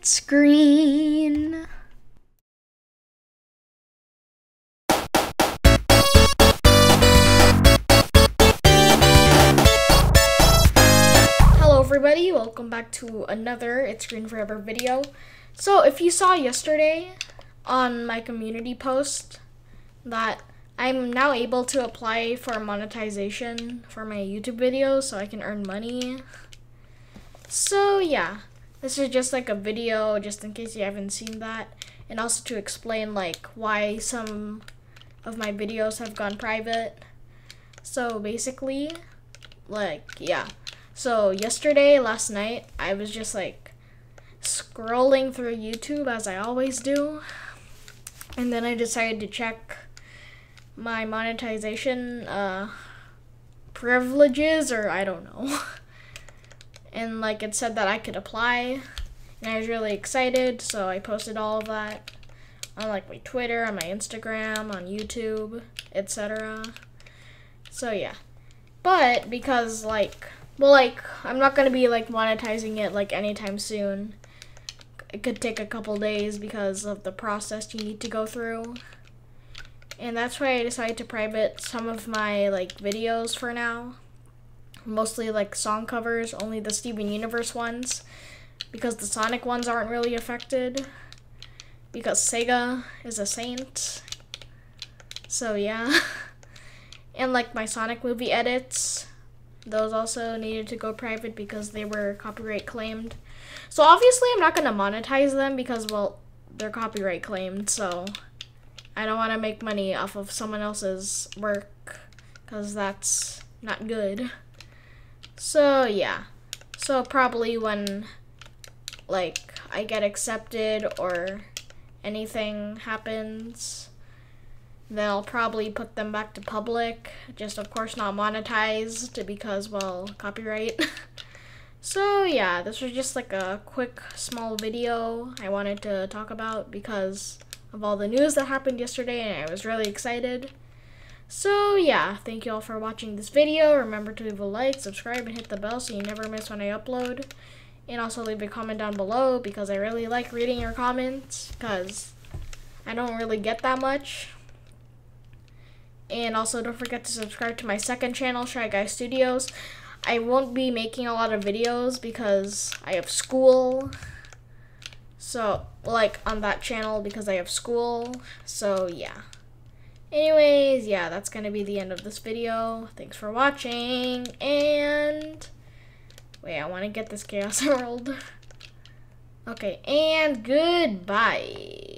It's green. Hello everybody, welcome back to another It's Green Forever video. So if you saw yesterday on my community post that I'm now able to apply for monetization for my YouTube videos so I can earn money. So yeah, this is just like a video just in case you haven't seen that and also to explain like why some of my videos have gone private. So basically, like yeah. So yesterday, last night, I was just like scrolling through YouTube as I always do. And then I decided to check my monetization uh, privileges or I don't know. and like it said that I could apply and I was really excited so I posted all of that on like my Twitter, on my Instagram, on YouTube, etc. So yeah. But because like well like I'm not gonna be like monetizing it like anytime soon. It could take a couple days because of the process you need to go through. And that's why I decided to private some of my like videos for now mostly like song covers, only the Steven Universe ones, because the Sonic ones aren't really affected, because Sega is a saint. So yeah. and like my Sonic movie edits, those also needed to go private because they were copyright claimed. So obviously I'm not going to monetize them because, well, they're copyright claimed, so I don't want to make money off of someone else's work because that's not good. So yeah. So probably when like I get accepted or anything happens, then I'll probably put them back to public. Just of course not monetized because well, copyright. so yeah, this was just like a quick small video I wanted to talk about because of all the news that happened yesterday and I was really excited. So yeah, thank you all for watching this video. Remember to leave a like, subscribe, and hit the bell so you never miss when I upload. And also leave a comment down below because I really like reading your comments because I don't really get that much. And also don't forget to subscribe to my second channel, Shy Guy Studios. I won't be making a lot of videos because I have school. So, like, on that channel because I have school. So, yeah. Anyways, yeah, that's going to be the end of this video. Thanks for watching, and... Wait, I want to get this Chaos Emerald. Okay, and goodbye.